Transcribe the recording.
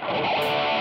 You.